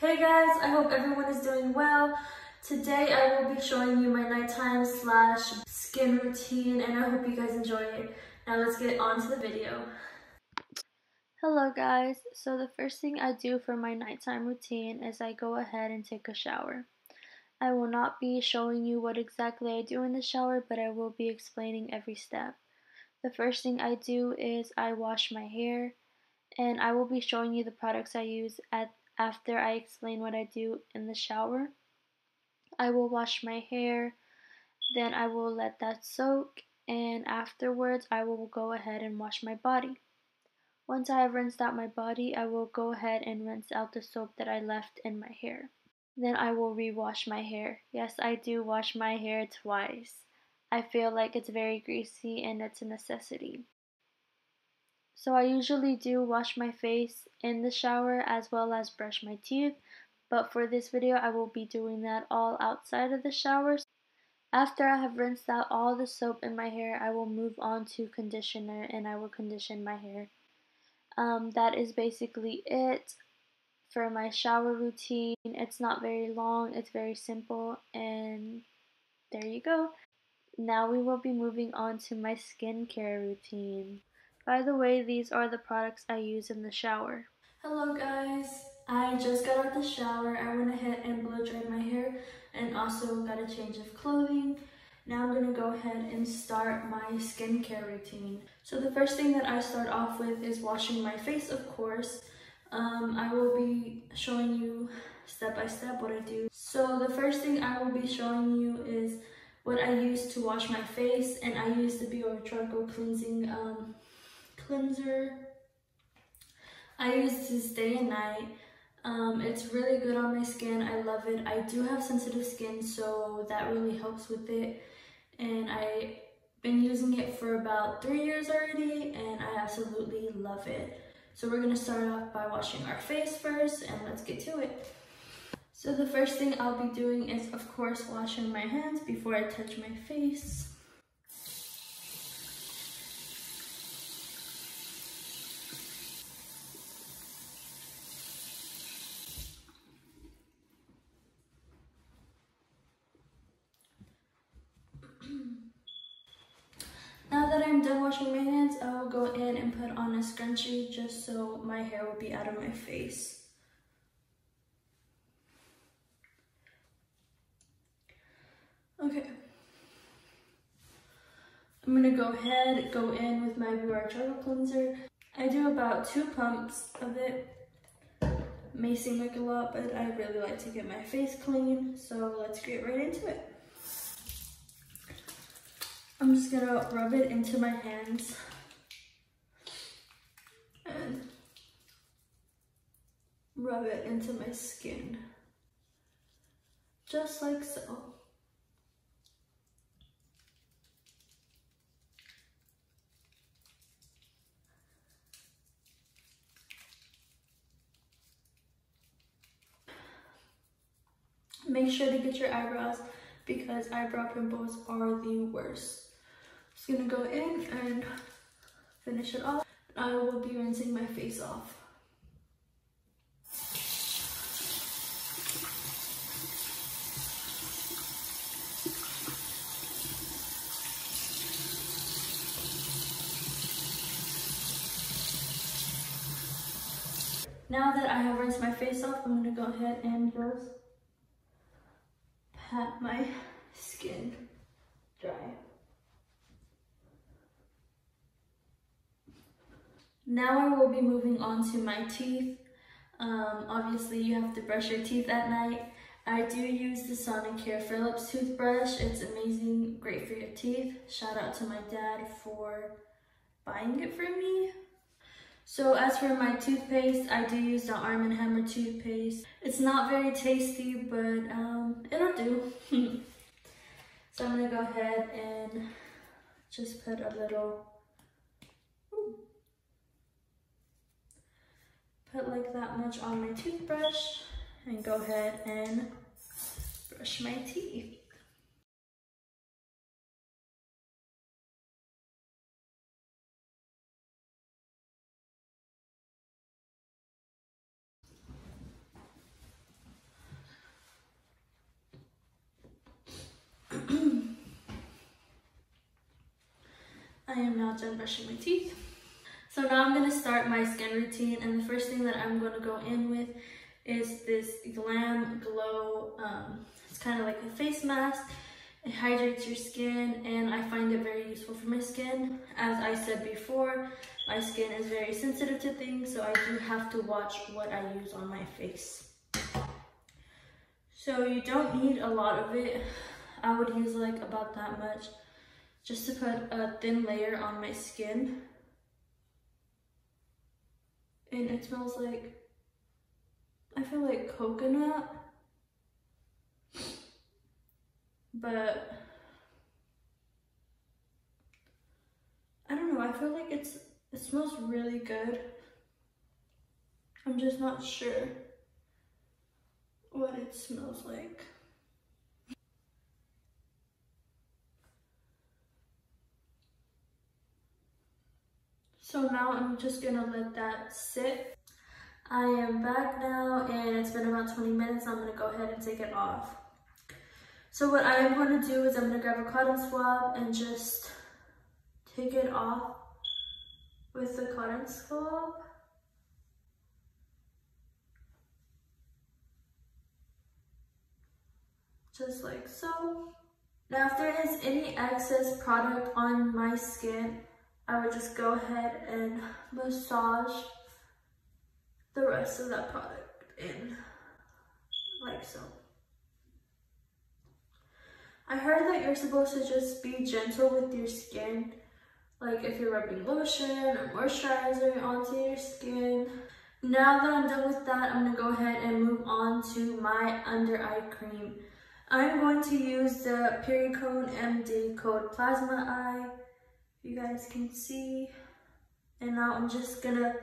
Hey guys, I hope everyone is doing well. Today I will be showing you my nighttime slash skin routine and I hope you guys enjoy it. Now let's get on to the video. Hello guys, so the first thing I do for my nighttime routine is I go ahead and take a shower. I will not be showing you what exactly I do in the shower, but I will be explaining every step. The first thing I do is I wash my hair and I will be showing you the products I use at after I explain what I do in the shower. I will wash my hair, then I will let that soak, and afterwards I will go ahead and wash my body. Once I have rinsed out my body, I will go ahead and rinse out the soap that I left in my hair. Then I will rewash my hair. Yes, I do wash my hair twice. I feel like it's very greasy and it's a necessity. So I usually do wash my face in the shower as well as brush my teeth, but for this video I will be doing that all outside of the shower. After I have rinsed out all the soap in my hair, I will move on to conditioner and I will condition my hair. Um, that is basically it for my shower routine. It's not very long, it's very simple, and there you go. Now we will be moving on to my skincare routine. By the way, these are the products I use in the shower. Hello guys, I just got out the shower. I went ahead and blow dried my hair and also got a change of clothing. Now I'm gonna go ahead and start my skincare routine. So the first thing that I start off with is washing my face, of course. Um, I will be showing you step by step what I do. So the first thing I will be showing you is what I use to wash my face and I use the Biore Charcoal Cleansing um, Cleanser. I use this day and night. Um, it's really good on my skin. I love it. I do have sensitive skin, so that really helps with it. And I've been using it for about three years already, and I absolutely love it. So we're gonna start off by washing our face first, and let's get to it. So the first thing I'll be doing is of course washing my hands before I touch my face. That I'm done washing my hands, I'll go in and put on a scrunchie just so my hair will be out of my face. Okay. I'm gonna go ahead, go in with my Biore Charcoal Cleanser. I do about two pumps of it. May seem like a lot, but I really like to get my face clean, so let's get right into it. I'm just gonna rub it into my hands. And rub it into my skin. Just like so. Make sure to get your eyebrows because eyebrow pimples are the worst. Just gonna go in and finish it off. I will be rinsing my face off. Now that I have rinsed my face off, I'm gonna go ahead and just pat my skin dry. Now I will be moving on to my teeth. Um, obviously you have to brush your teeth at night. I do use the Sonicare Philips toothbrush. It's amazing, great for your teeth. Shout out to my dad for buying it for me. So as for my toothpaste, I do use the Arm & Hammer toothpaste. It's not very tasty, but um, it'll do. so I'm gonna go ahead and just put a little, put like that much on my toothbrush and go ahead and brush my teeth. I am now done brushing my teeth. So now I'm gonna start my skin routine and the first thing that I'm gonna go in with is this Glam Glow, um, it's kind of like a face mask. It hydrates your skin and I find it very useful for my skin. As I said before, my skin is very sensitive to things, so I do have to watch what I use on my face. So you don't need a lot of it. I would use like about that much just to put a thin layer on my skin. And it smells like, I feel like coconut. But I don't know, I feel like it's it smells really good. I'm just not sure what it smells like. So now I'm just gonna let that sit. I am back now and it's been about 20 minutes. I'm gonna go ahead and take it off. So what I am to do is I'm to grab a cotton swab and just take it off with the cotton swab. Just like so. Now if there is any excess product on my skin, I would just go ahead and massage the rest of that product in, like so. I heard that you're supposed to just be gentle with your skin. Like if you're rubbing lotion or moisturizer onto your skin. Now that I'm done with that, I'm gonna go ahead and move on to my under eye cream. I'm going to use the Perricone MD Cold Plasma Eye. You guys can see. And now I'm just gonna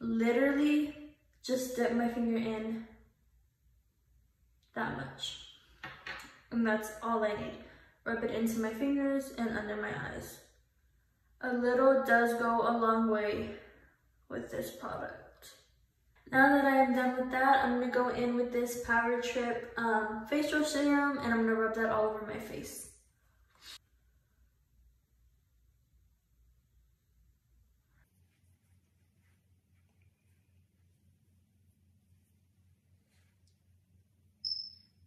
literally just dip my finger in that much. And that's all I need. Rub it into my fingers and under my eyes. A little does go a long way with this product. Now that I am done with that, I'm gonna go in with this Power Trip um, facial serum and I'm gonna rub that all over my face.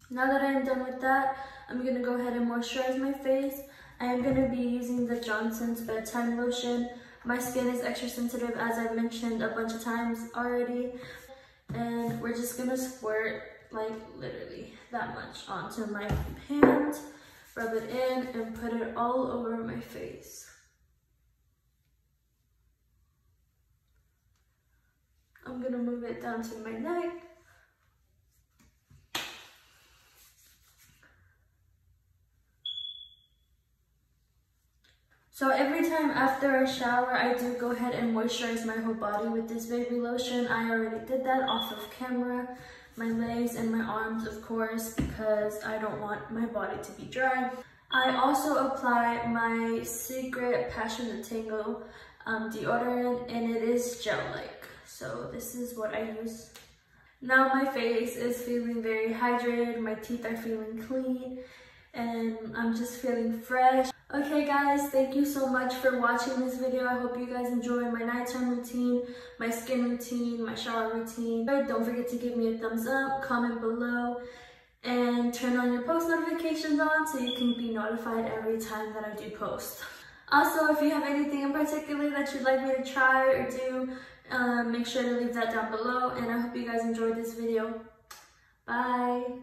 Now that I'm done with that, I'm gonna go ahead and moisturize my face. I am gonna be using the Johnson's Bedtime Lotion. My skin is extra sensitive as I've mentioned a bunch of times already. And we're just gonna squirt like literally that much onto my hand, rub it in and put it all over my face. I'm gonna move it down to my neck So every time after a shower, I do go ahead and moisturize my whole body with this baby lotion. I already did that off of camera. My legs and my arms, of course, because I don't want my body to be dry. I also apply my Secret Passion Tango um, deodorant and it is gel-like. So this is what I use. Now my face is feeling very hydrated, my teeth are feeling clean, and I'm just feeling fresh. Okay guys, thank you so much for watching this video. I hope you guys enjoy my nighttime routine, my skin routine, my shower routine. Don't forget to give me a thumbs up, comment below, and turn on your post notifications on so you can be notified every time that I do post. Also, if you have anything in particular that you'd like me to try or do, um, make sure to leave that down below. And I hope you guys enjoyed this video. Bye.